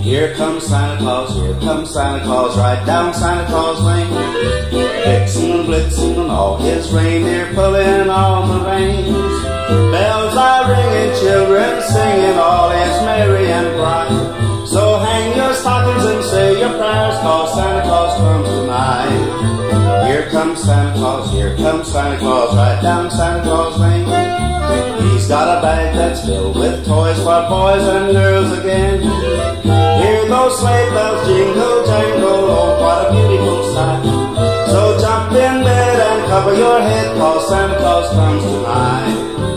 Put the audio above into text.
Here comes Santa Claus, here comes Santa Claus, right down Santa Claus Lane. Vixen and Blitzen and all his reindeer pulling on the reins. Bells are ringing, children singing, all is merry and bright. So hang your stockings and say your prayers, cause Santa Claus comes tonight. Here comes Santa Claus, here comes Santa Claus, right down Santa Claus Lane. He's got a bag that's filled with toys for boys and girls again sleigh bells jingle jangle. Oh, what a beautiful sight! So jump in bed and cover your head, 'cause Santa Claus comes tonight.